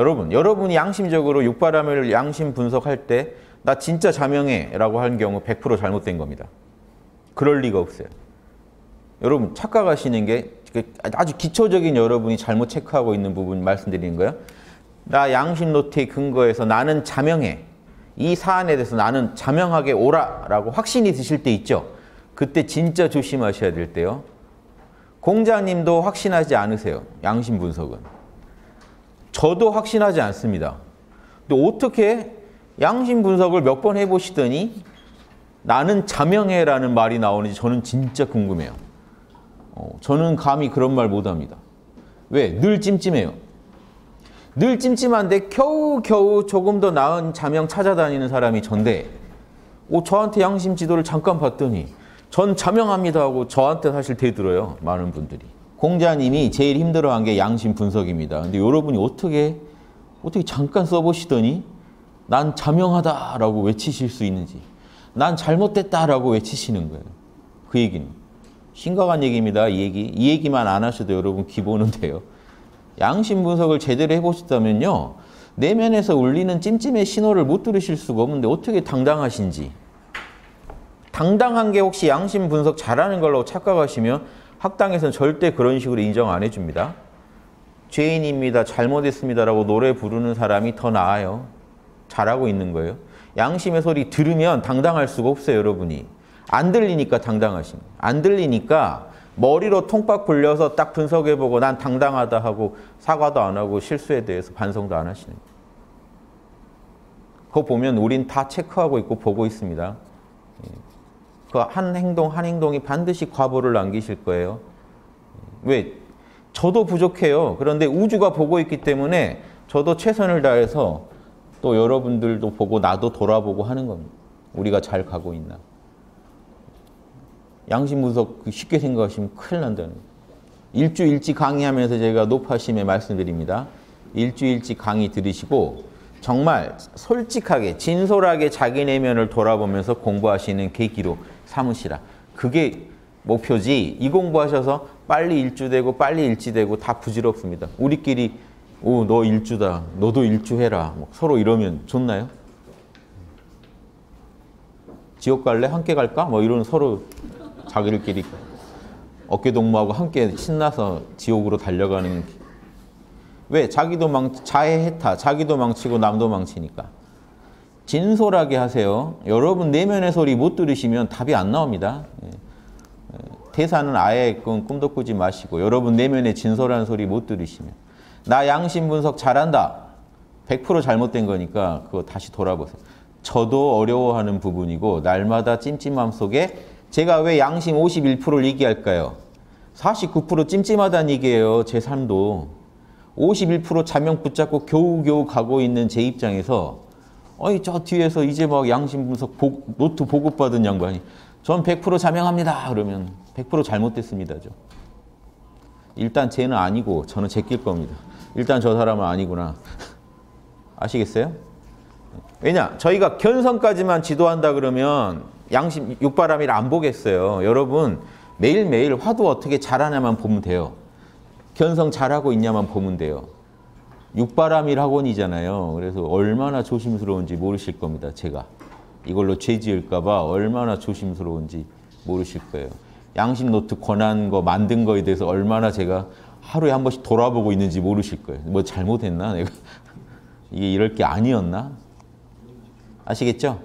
여러분, 여러분이 양심적으로 육바람을 양심 분석할 때 나 진짜 자명해 라고 하는 경우 100% 잘못된 겁니다. 그럴 리가 없어요. 여러분 착각하시는 게 아주 기초적인 여러분이 잘못 체크하고 있는 부분 말씀드리는 거예요. 나 양심 노트에 근거해서 나는 자명해. 이 사안에 대해서 나는 자명하게 오라 라고 확신이 드실 때 있죠. 그때 진짜 조심하셔야 될 때요. 공자님도 확신하지 않으세요. 양심 분석은. 저도 확신하지 않습니다. 근데 어떻게 양심 분석을 몇 번 해보시더니 나는 자명해라는 말이 나오는지 저는 진짜 궁금해요. 어, 저는 감히 그런 말 못합니다. 왜? 늘 찜찜해요. 늘 찜찜한데 겨우겨우 조금 더 나은 자명 찾아다니는 사람이 전데 어, 저한테 양심 지도를 잠깐 봤더니 전 자명합니다 하고 저한테 사실 대들어요. 많은 분들이. 공자님이 제일 힘들어한 게 양심 분석입니다. 근데 여러분이 어떻게 어떻게 잠깐 써보시더니 난 자명하다라고 외치실 수 있는지 난 잘못됐다라고 외치시는 거예요. 그 얘기는. 심각한 얘기입니다. 이 얘기. 이 얘기만 안 하셔도 여러분 기본은 돼요. 양심 분석을 제대로 해보셨다면요. 내면에서 울리는 찜찜의 신호를 못 들으실 수가 없는데 어떻게 당당하신지. 당당한 게 혹시 양심 분석 잘하는 걸로 착각하시면 학당에서는 절대 그런 식으로 인정 안 해줍니다. 죄인입니다. 잘못했습니다라고 노래 부르는 사람이 더 나아요. 잘하고 있는 거예요. 양심의 소리 들으면 당당할 수가 없어요, 여러분이. 안 들리니까 당당하신. 안 들리니까 머리로 통박 굴려서 딱 분석해보고 난 당당하다 하고 사과도 안 하고 실수에 대해서 반성도 안 하시는 거예요. 그거 보면 우린 다 체크하고 있고 보고 있습니다. 예. 그한 행동 한 행동이 반드시 과보를 남기실 거예요. 왜? 저도 부족해요. 그런데 우주가 보고 있기 때문에 저도 최선을 다해서 또 여러분들도 보고 나도 돌아보고 하는 겁니다. 우리가 잘 가고 있나. 양심 분석 쉽게 생각하시면 큰일 난다는. 일주일치 강의하면서 제가 높아심에 말씀드립니다. 일주일치 강의 들으시고 정말 솔직하게 진솔하게 자기 내면을 돌아보면서 공부하시는 계기로 삼으시라. 그게 목표지 이 공부하셔서 빨리 일주되고 빨리 일지되고 다 부질없습니다. 우리끼리 오, 너 일주다. 너도 일주해라. 뭐 서로 이러면 좋나요? 지옥 갈래? 함께 갈까? 뭐 이런 서로 자기들끼리 어깨 동무하고 함께 신나서 지옥으로 달려가는 왜? 자기도 망 자해 해타. 자기도 망치고 남도 망치니까. 진솔하게 하세요. 여러분 내면의 소리 못 들으시면 답이 안 나옵니다. 예. 대사는 아예 꿈도 꾸지 마시고 여러분 내면의 진솔한 소리 못 들으시면 나 양심 분석 잘한다. 100% 잘못된 거니까 그거 다시 돌아보세요. 저도 어려워하는 부분이고 날마다 찜찜함 속에 제가 왜 양심 51%를 얘기할까요? 49% 찜찜하다는 얘기예요. 제 삶도. 51% 자명 붙잡고 겨우겨우 가고 있는 제 입장에서 어이 저 뒤에서 이제 막 양심 분석 보, 노트 보급받은 양반이 전 100% 자명합니다. 그러면 100% 잘못됐습니다죠. 일단 쟤는 아니고 저는 제낄 겁니다. 일단 저 사람은 아니구나. 아시겠어요? 왜냐? 저희가 견성까지만 지도한다 그러면 양심 육바라밀을 안 보겠어요. 여러분 매일매일 화두 어떻게 잘하냐만 보면 돼요. 견성 잘하고 있냐만 보면 돼요. 육바라밀 학원이잖아요. 그래서 얼마나 조심스러운지 모르실 겁니다. 제가. 이걸로 죄 지을까 봐 얼마나 조심스러운지 모르실 거예요. 양심 노트 권한 거 만든 거에 대해서 얼마나 제가 하루에 한 번씩 돌아보고 있는지 모르실 거예요. 뭐 잘못했나? 내가 이게 이럴 게 아니었나? 아시겠죠?